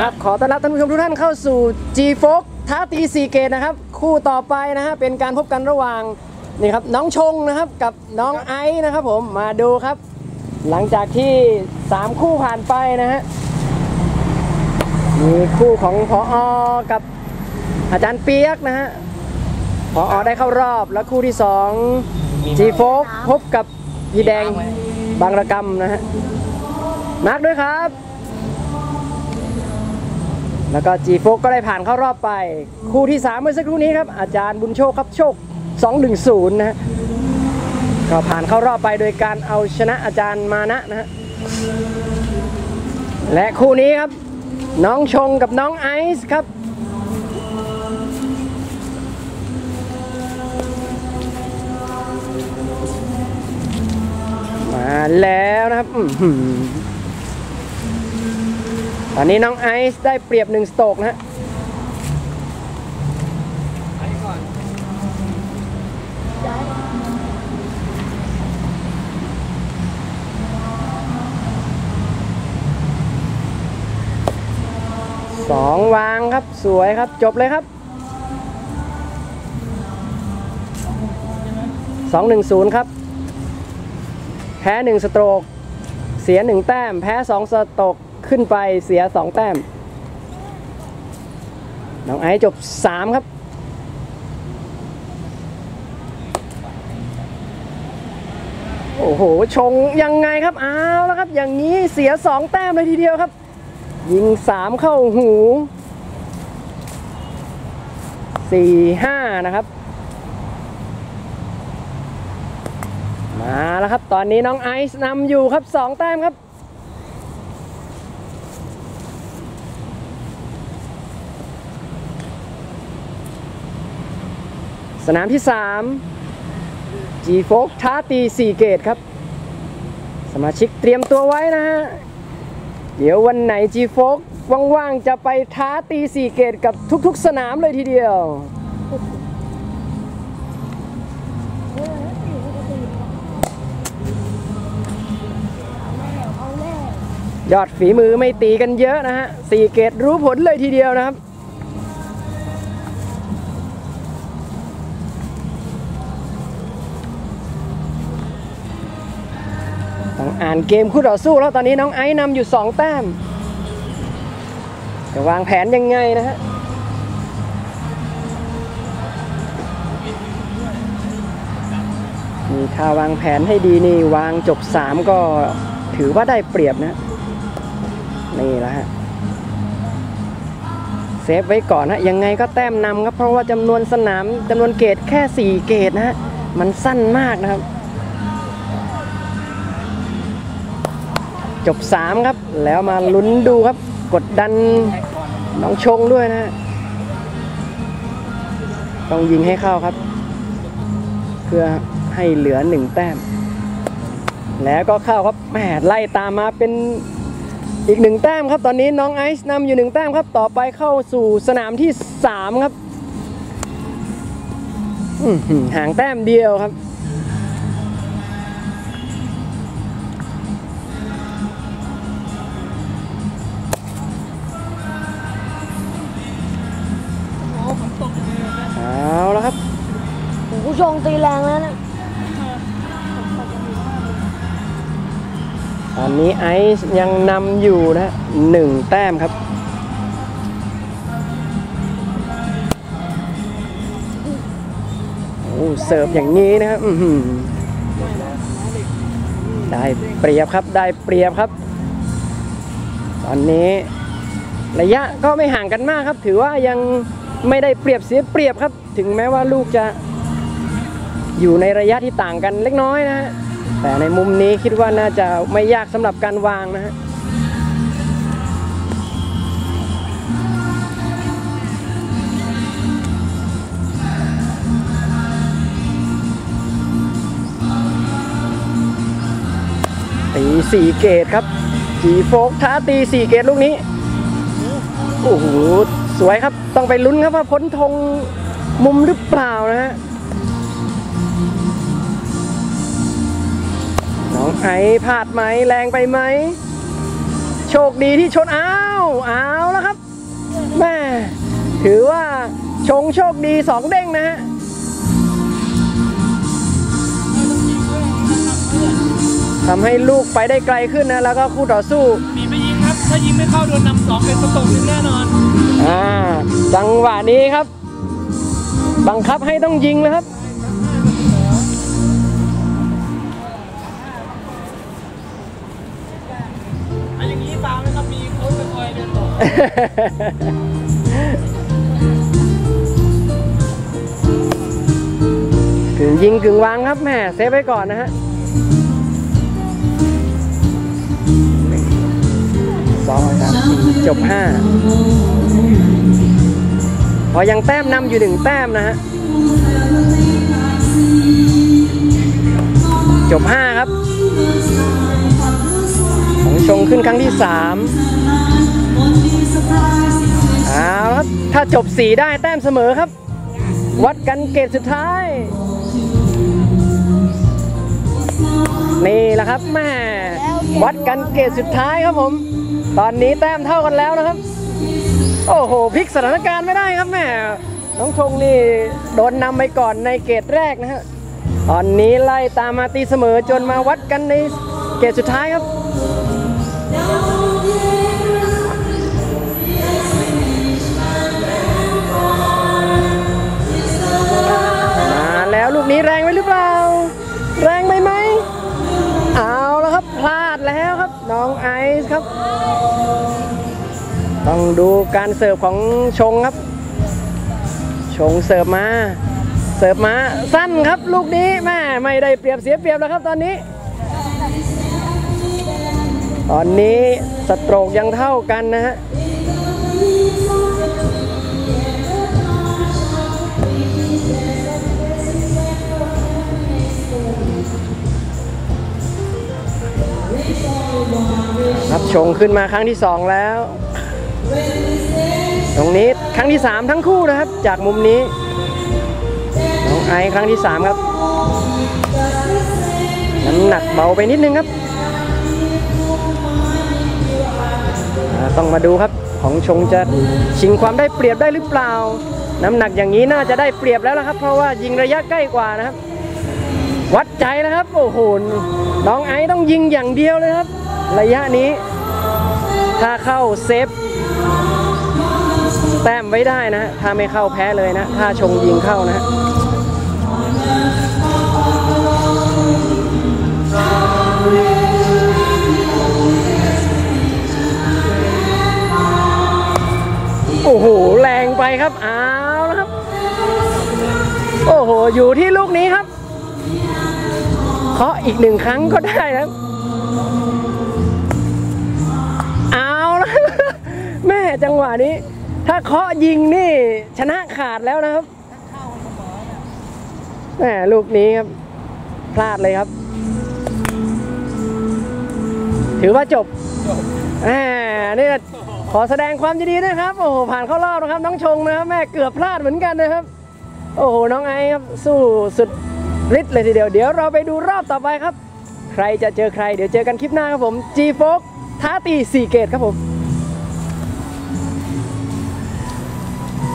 ครับ ขอต้อนรับท่านผู้ชมทุกท่านเข้าสู่ G f o ท้าตีสีเกตนะครับ คู่ต่อไปนะฮะเป็นการพบกันระหว่างนี่ครับน้องชงนะครับกับน้องไอซ์นะครับผมมาดูครับ หลังจากที่ 3 คู่ผ่านไปนะฮะมีคู่ของพออกับอาจารย์เปียกนะฮะพออได้เข้ารอบแล้วคู่ที่ 2 G f o พบกับพี่แดงบางระกำนะฮะมาร์กด้วยครับ แล้วก็ G f o ก็ได้ผ่านเข้ารอบไป คู่ที่ 3 เมื่อสักครู่นี้ครับ อาจารย์บุญโชคครับโชค 210 นะฮะก็ผ่านเข้ารอบไปโดยการเอาชนะอาจารย์มานะนะฮะและคู่นี้ครับ น้องชงกับน้องไอซ์ครับมาแล้วนะครับ ตอนนี้น้องไอซ์ได้เปรียบหนึ่งสโตกนะฮะสองวางครับสวยครับจบเลยครับสองหนึ่งศูนย์ครับ แพ้หนึ่งสโตรก เสียหนึ่งแต้ม แพ้สองสโตรก ขึ้นไปเสียสองแต้ม น้องไอซ์จบสามครับโอ้โห ชงยังไงครับเอาวแล้วครับ อย่างนี้เสียสองแต้มเลยทีเดียวครับ ยิงสามเข้าหูสี่ห้านะครับ มาแล้วครับ ตอนนี้น้องไอซ์นำอยู่ครับสองแต้มครับ สนามที่ 3 G f o ท้าตี 4 เกตครับ สมาชิกเตรียมตัวไว้นะฮะ เดี๋ยววันไหน G f o ว่างๆ จะไปท้าตี 4 เกตกับทุกๆ สนามเลยทีเดียวยอดฝีมือไม่ตีกันเยอะนะฮะ4เกตรู้ผลเลยทีเดียวนะครับ อ่านเกมคู่ต่อสู้แล้วตอนนี้น้องไอซ์นำอยู่ 2 แต้ม จะวางแผนยังไงนะฮะมีถ้าวางแผนให้ดีนี่วางจบ 3 ก็ถือว่าได้เปรียบนะ นี่แหละฮะเซฟไว้ก่อนฮะยังไงก็แต้มนำครับ เพราะว่าจำนวนสนามจำนวนเกตแค่ 4 เกตนะฮะ มันสั้นมากนะครับ จบ 3 ครับ แล้วมาลุ้นดูครับ กดดันน้องชงด้วยนะฮะต้องยิงให้เข้าครับ เพื่อให้เหลือ 1 แต้ม แล้วก็เข้าครับแหมไล่ตามมาเป็นอีกหนึ่งแต้มครับ ตอนนี้น้องไอซ์นำอยู่หนึ่งแต้มครับ ต่อไปเข้าสู่สนามที่ 3 ครับห่างแต้มเดียวครับ ผู้ชงตีแรงแล้วนะตอนนี้ไอซ์ยังนำอยู่นะหนึ่งแต้มครับโอ้เสิร์ฟอย่างนี้นะครับได้เปรียบครับได้เปรียบครับ ตอนนี้ระยะก็ไม่ห่างกันมากครับ ถือว่ายังไม่ได้เปรียบเสียเปรียบครับ ถึงแม้ว่าลูกจะ อยู่ในระยะที่ต่างกันเล็กน้อยนะฮะแต่ในมุมนี้คิดว่าน่าจะไม่ยากสำหรับการวางนะฮะตีสี่เกตครับจีโฟกท้าตีสี่เกตลูกนี้โอ้โหสวยครับต้องไปลุ้นครับว่าพ้นธงมุมหรือเปล่านะฮะ น้องไอพลาดไหมแรงไปไหม โชคดีที่ชนอ้าวอ้าวแล้วครับถือว่าชงโชคดีสองเด้งนะฮะทำให้ลูกไปได้ไกลขึ้นนะ แล้วก็คู่ต่อสู้ มีไม่ยิงครับ ถ้ายิงไม่เข้าโดนนำสองเป็นประตูหนึ่งแน่นอน อ่า จังหวะนี้ครับ บังคับให้ต้องยิงเลยครับ กึ่งยิงกึ่งวางครับแม่เซฟไว้ก่อนนะฮะหนึ่งสองสามสีจบห้าพอยังแต้มนำอยู่หนึ่งแต้มนะฮะจบห้าครับของชงขึ้นครั้งที่สาม เอาละครับถ้าจบสี่ได้แต้มเสมอครับ วัดกันเกตสุดท้าย นี่แหละครับแม่วัดกันเกตสุดท้ายครับผม ตอนนี้แต้มเท่ากันแล้วนะครับ โอ้โหพลิกสถานการณ์ไม่ได้ครับแม่น้องชงนี่โดนนำไปก่อนในเกตแรกนะฮะตอนนี้ไล่ตามมาตีเสมอจนมาวัดกันในเกตสุดท้ายครับ แล้วลูกนี้แรงไหมหรือเปล่า แรงไปไหม เอาแล้วครับ พลาดแล้วครับ น้องไอซ์ครับ ต้องดูการเสิร์ฟของชงครับ ชงเสิร์ฟมา เสิร์ฟมาสั้นครับ ลูกนี้แม่ไม่ได้เปรียบเสียเปรียบแล้วครับตอนนี้ ตอนนี้สโตรกยังเท่ากันนะฮะ รับชงขึ้นมาครั้งที่สองแล้ว ตรงนี้ครั้งที่สามทั้งคู่นะครับ จากมุมนี้น้องไอครั้งที่สามครับน้ำหนักเบาไปนิดนึงครับ ต้องมาดูครับของชงจะชิงความได้เปรียบได้หรือเปล่า น้ำหนักอย่างนี้น่าจะได้เปรียบแล้วละครับ เพราะว่ายิงระยะใกล้กว่านะครับ วัดใจนะครับ โอ้โหน้องไอต้องยิงอย่างเดียวเลยครับ ระยะนี้ ถ้าเข้าเซฟแต้มไว้ได้นะ ถ้าไม่เข้าแพ้เลยนะ ถ้าชงยิงเข้านะโอ้โห แรงไปครับเอาแล้วครับ โอ้โห อยู่ที่ลูกนี้ครับเคาะอีกหนึ่งครั้งก็ได้นะครับ จังหวะนี้ ถ้าเคาะยิงนี่ชนะขาดแล้วนะครับแม่ลูกนี้ครับ พลาดเลยครับ ถือว่าจบแหมนี่ขอแสดงความยินดีด้วยครับ โอ้โหผ่านเข้ารอบนะครับ น้องชงนะครับแม่เกือบพลาดเหมือนกันนะครับ โอ้โหน้องไอครับสู้สุดฤทธิ์เลยทีเดียวเดี๋ยวเราไปดูรอบต่อไปครับ ใครจะเจอใคร เดี๋ยวเจอกันคลิปหน้าครับผม G f o ท้าตี4เกตครับผม